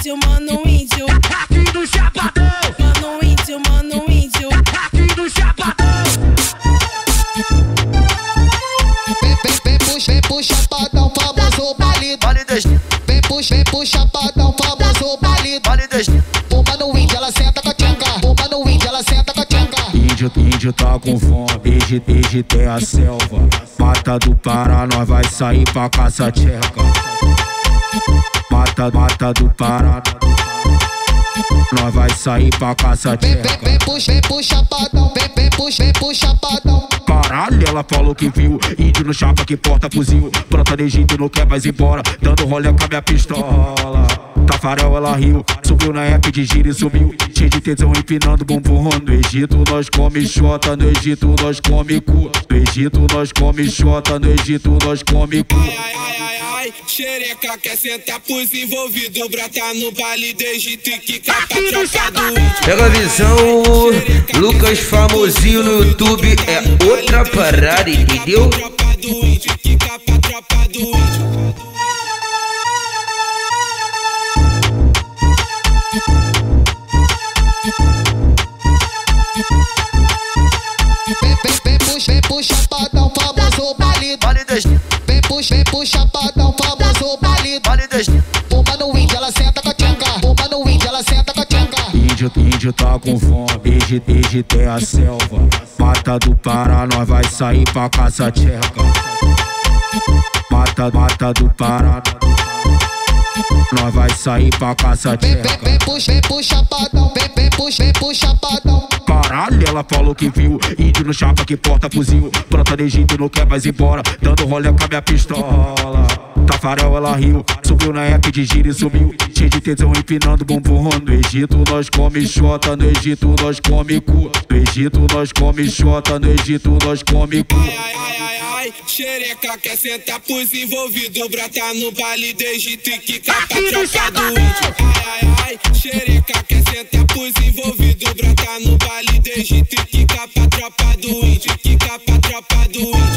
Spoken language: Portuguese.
índio, mano índio. Aqui do Chapadão. Mano índio, mano índio. Aqui do Chapadão. Vem, vem, vem pro, vem pro chapadão, famoso baile. Vale das, Vem pro, vem pro chapadão, famoso baile. vale das, Bomba no índio, ela senta com a tchanca. Bomba no índio, ela senta com a tchanca. Índio, índio tá com fome, desde, desde tem a selva. Mata do Pará, nós vai sair pra caça tcheca. Mata, mata do Pará, nós vai sair pra caça Vem, vem, tcheca. vem pro, vem pro chapadão. Vem, vem pro, vem pro chapadão. Caralho, ela falou que viu. Índio no chapa que porta fuzil. Brota de Egito, não quer mais ir embora. Dando rolê com a minha pistola. Tafarel, ela riu. Subiu na app de giro e sumiu. Cheio de tesão empinando bumbum. No Egito nós come xota. No Egito nós come cu. No Egito nós come xota. No Egito nós come cu. Ai, ai, ai, xereca quer sentar pros envolvidos, brota no baile do Egito e quica pra tropa do índio. Pega a visão, Lucas famosinho no YouTube é outra parada, entendeu? Tropa do pro chapadão, famoso das, Bomba no índio, ela senta com a tchanca. Bomba no índio, ela senta com a tchanca. Índio, índio tá com fome, desde, desde tem a selva. Mata do Pará, nós vai sair pra caça tcheca. Mata, mata do Pará, nós vai sair pra caça Vem, vem, tcheca. vem pro, vem pro chapadão. Vem, vem pro, vem pro chapadão. Caralho, ela falou que viu. Índio no chapa que porta fuzil Brota de Egito, não quer mais ir embora. Dando rolê com a minha pistola. Tafarel, ela riu. Subiu na app de giro e sumiu. Cheio de tesão empinando bumbum No Egito nós come xota. No Egito nós come cu. No Egito nós come xota. No Egito nós come cu Xereca quer sentar pros envolvidos. Brata no baile desde triquica capa tropa do índio. Ai, ai, ai. Xereca quer sentar pros envolvidos. Brata no baile desde triquica capa tropa do índio. capa pra tropa do índio.